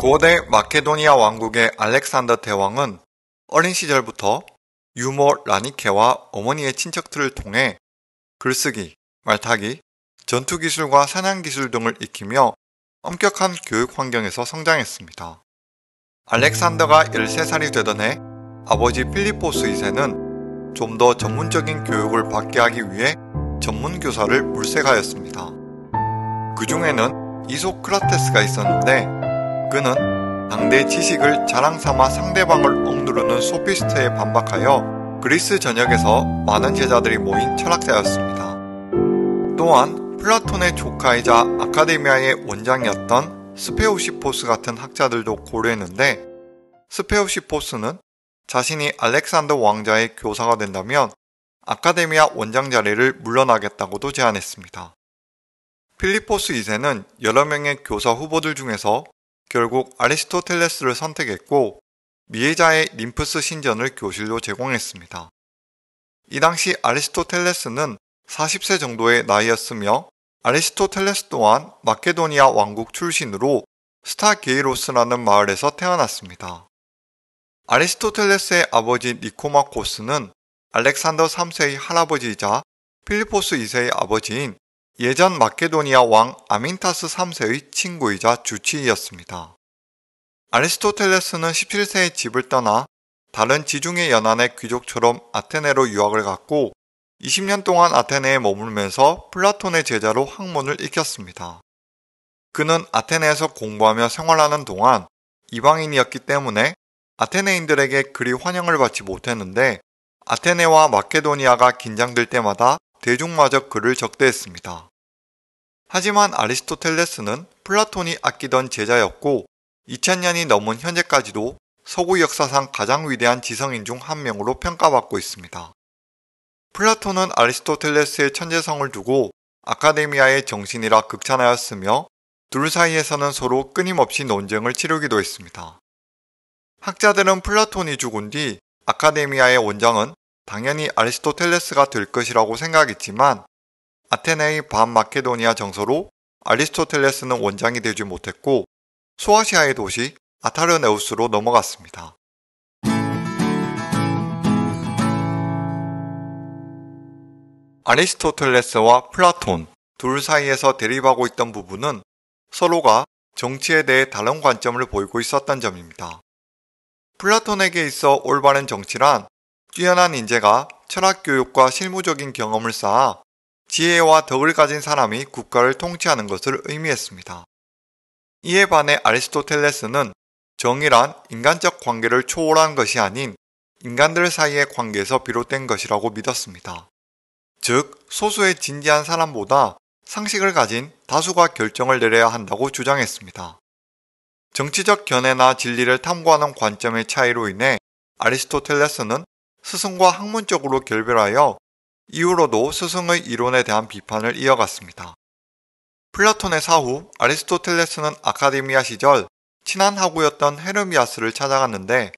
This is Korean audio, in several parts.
고대 마케도니아 왕국의 알렉산더 대왕은 어린 시절부터 유모 라니케와 어머니의 친척들을 통해 글쓰기, 말타기, 전투기술과 사냥기술 등을 익히며 엄격한 교육 환경에서 성장했습니다. 알렉산더가 13살이 되던 해 아버지 필리포스 2세는 좀 더 전문적인 교육을 받게 하기 위해 전문 교사를 물색하였습니다. 그 중에는 이소크라테스가 있었는데 그는 당대 지식을 자랑 삼아 상대방을 억누르는 소피스트에 반박하여 그리스 전역에서 많은 제자들이 모인 철학자였습니다. 또한 플라톤의 조카이자 아카데미아의 원장이었던 스페오시포스 같은 학자들도 고려했는데 스페오시포스는 자신이 알렉산더 왕자의 교사가 된다면 아카데미아 원장 자리를 물러나겠다고도 제안했습니다. 필리포스 2세는 여러 명의 교사 후보들 중에서 결국 아리스토텔레스를 선택했고 미에자의 님프스 신전을 교실로 제공했습니다. 이 당시 아리스토텔레스는 40세 정도의 나이였으며 아리스토텔레스 또한 마케도니아 왕국 출신으로 스타게이로스라는 마을에서 태어났습니다. 아리스토텔레스의 아버지 니코마코스는 알렉산더 3세의 할아버지이자 필리포스 2세의 아버지인 예전 마케도니아 왕 아민타스 3세의 친구이자 주치의였습니다. 아리스토텔레스는 17세에 집을 떠나 다른 지중해 연안의 귀족처럼 아테네로 유학을 갔고 20년 동안 아테네에 머물면서 플라톤의 제자로 학문을 익혔습니다. 그는 아테네에서 공부하며 생활하는 동안 이방인이었기 때문에 아테네인들에게 그리 환영을 받지 못했는데 아테네와 마케도니아가 긴장될 때마다 대중마저 그를 적대했습니다. 하지만 아리스토텔레스는 플라톤이 아끼던 제자였고 2000년이 넘은 현재까지도 서구 역사상 가장 위대한 지성인 중 한 명으로 평가받고 있습니다. 플라톤은 아리스토텔레스의 천재성을 두고 아카데미아의 정신이라 극찬하였으며 둘 사이에서는 서로 끊임없이 논쟁을 치르기도 했습니다. 학자들은 플라톤이 죽은 뒤 아카데미아의 원장은 당연히 아리스토텔레스가 될 것이라고 생각했지만 아테네의 반마케도니아 정서로 아리스토텔레스는 원장이 되지 못했고 소아시아의 도시 아타르네우스로 넘어갔습니다. 아리스토텔레스와 플라톤 둘 사이에서 대립하고 있던 부분은 서로가 정치에 대해 다른 관점을 보이고 있었던 점입니다. 플라톤에게 있어 올바른 정치란 뛰어난 인재가 철학 교육과 실무적인 경험을 쌓아 지혜와 덕을 가진 사람이 국가를 통치하는 것을 의미했습니다. 이에 반해 아리스토텔레스는 정의란 인간적 관계를 초월한 것이 아닌 인간들 사이의 관계에서 비롯된 것이라고 믿었습니다. 즉, 소수의 진지한 사람보다 상식을 가진 다수가 결정을 내려야 한다고 주장했습니다. 정치적 견해나 진리를 탐구하는 관점의 차이로 인해 아리스토텔레스는 스승과 학문적으로 결별하여 이후로도 스승의 이론에 대한 비판을 이어갔습니다. 플라톤의 사후 아리스토텔레스는 아카데미아 시절 친한 하구였던 헤르미아스를 찾아갔는데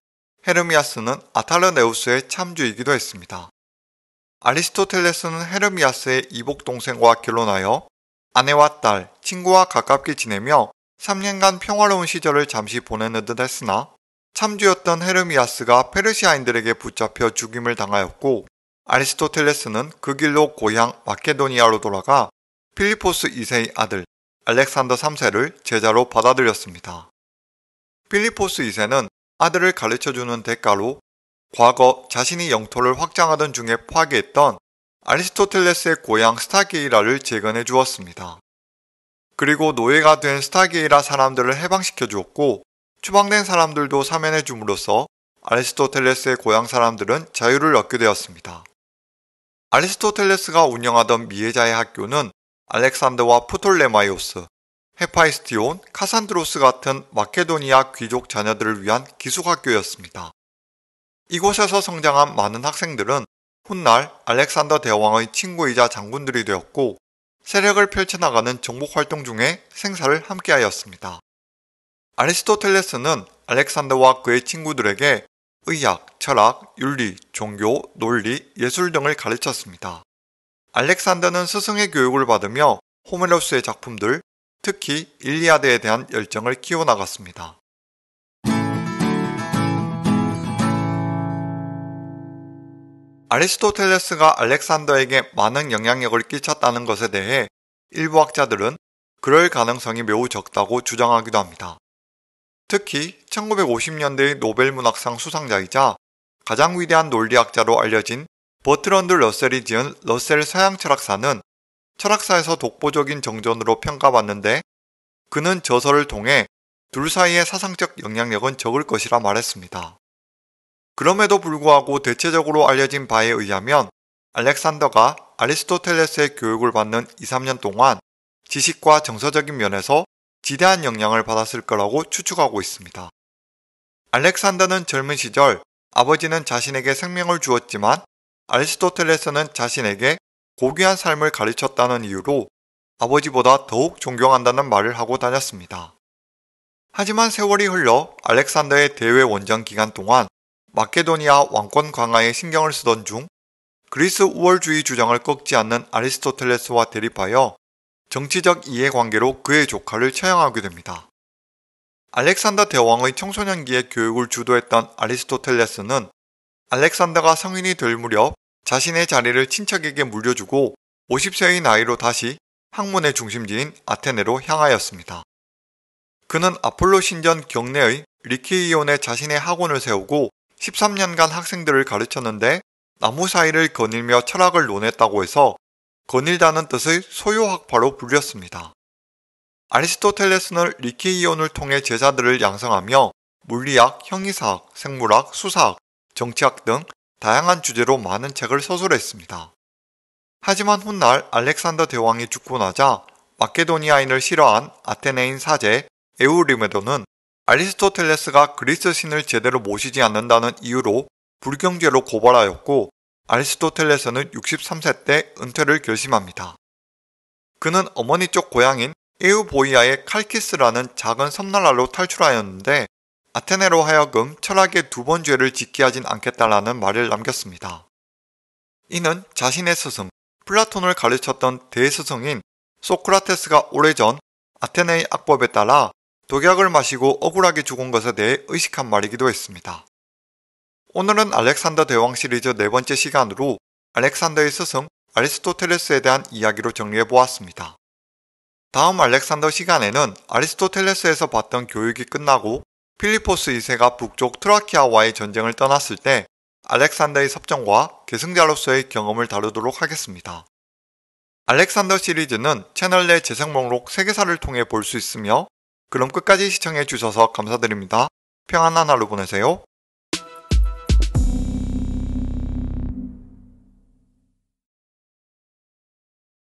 헤르미아스는 아타르네우스의 참주이기도 했습니다. 아리스토텔레스는 헤르미아스의 이복 동생과 결혼하여 아내와 딸, 친구와 가깝게 지내며 3년간 평화로운 시절을 잠시 보내는 듯 했으나 참주였던 헤르미아스가 페르시아인들에게 붙잡혀 죽임을 당하였고 아리스토텔레스는 그 길로 고향 마케도니아로 돌아가 필리포스 2세의 아들 알렉산더 3세를 제자로 받아들였습니다. 필리포스 2세는 아들을 가르쳐주는 대가로 과거 자신이 영토를 확장하던 중에 파괴했던 아리스토텔레스의 고향 스타게이라를 재건해 주었습니다. 그리고 노예가 된 스타게이라 사람들을 해방시켜 주었고 추방된 사람들도 사면해 줌으로써 아리스토텔레스의 고향 사람들은 자유를 얻게 되었습니다. 아리스토텔레스가 운영하던 미에자의 학교는 알렉산더와 프톨레마이오스, 헤파이스티온, 카산드로스 같은 마케도니아 귀족 자녀들을 위한 기숙학교였습니다. 이곳에서 성장한 많은 학생들은 훗날 알렉산더 대왕의 친구이자 장군들이 되었고 세력을 펼쳐나가는 정복 활동 중에 생사를 함께하였습니다. 아리스토텔레스는 알렉산더와 그의 친구들에게 의학, 철학, 윤리, 종교, 논리, 예술 등을 가르쳤습니다. 알렉산더는 스승의 교육을 받으며 호메로스의 작품들, 특히 일리아드에 대한 열정을 키워나갔습니다. 아리스토텔레스가 알렉산더에게 많은 영향력을 끼쳤다는 것에 대해 일부 학자들은 그럴 가능성이 매우 적다고 주장하기도 합니다. 특히 1950년대의 노벨문학상 수상자이자 가장 위대한 논리학자로 알려진 버트런드 러셀이 지은 러셀 서양 철학사는 철학사에서 독보적인 정전으로 평가받는데 그는 저서를 통해 둘 사이의 사상적 영향력은 적을 것이라 말했습니다. 그럼에도 불구하고 대체적으로 알려진 바에 의하면 알렉산더가 아리스토텔레스의 교육을 받는 2, 3년 동안 지식과 정서적인 면에서 지대한 영향을 받았을 거라고 추측하고 있습니다. 알렉산더는 젊은 시절 아버지는 자신에게 생명을 주었지만 아리스토텔레스는 자신에게 고귀한 삶을 가르쳤다는 이유로 아버지보다 더욱 존경한다는 말을 하고 다녔습니다. 하지만 세월이 흘러 알렉산더의 대외 원정 기간 동안 마케도니아 왕권 강화에 신경을 쓰던 중 그리스 우월주의 주장을 꺾지 않는 아리스토텔레스와 대립하여 정치적 이해관계로 그의 조카를 처형하게 됩니다. 알렉산더 대왕의 청소년기의 교육을 주도했던 아리스토텔레스는 알렉산더가 성인이 될 무렵 자신의 자리를 친척에게 물려주고 50세의 나이로 다시 학문의 중심지인 아테네로 향하였습니다. 그는 아폴로 신전 경내의 리키이온에 자신의 학원을 세우고 13년간 학생들을 가르쳤는데 나무 사이를 거닐며 철학을 논했다고 해서 거닐다는 뜻의 소요학파로 불렸습니다. 아리스토텔레스는 리케이온을 통해 제자들을 양성하며 물리학, 형이사학, 생물학, 수사학, 정치학 등 다양한 주제로 많은 책을 서술했습니다. 하지만 훗날 알렉산더 대왕이 죽고 나자 마케도니아인을 싫어한 아테네인 사제 에우리메도는 아리스토텔레스가 그리스 신을 제대로 모시지 않는다는 이유로 불경죄로 고발하였고 아리스토텔레스는 63세 때 은퇴를 결심합니다. 그는 어머니 쪽 고향인 에우보이아의 칼키스라는 작은 섬나라로 탈출하였는데 아테네로 하여금 철학의 두 번 죄를 짓게 하진 않겠다라는 말을 남겼습니다. 이는 자신의 스승 플라톤을 가르쳤던 대스승인 소크라테스가 오래전 아테네의 악법에 따라 독약을 마시고 억울하게 죽은 것에 대해 의식한 말이기도 했습니다. 오늘은 알렉산더 대왕 시리즈 네 번째 시간으로 알렉산더의 스승 아리스토텔레스에 대한 이야기로 정리해 보았습니다. 다음 알렉산더 시간에는 아리스토텔레스에서 받던 교육이 끝나고 필리포스 2세가 북쪽 트라키아와의 전쟁을 떠났을 때 알렉산더의 섭정과 계승자로서의 경험을 다루도록 하겠습니다. 알렉산더 시리즈는 채널 내 재생 목록 세계사를 통해 볼 수 있으며 그럼 끝까지 시청해 주셔서 감사드립니다. 평안한 하루 보내세요.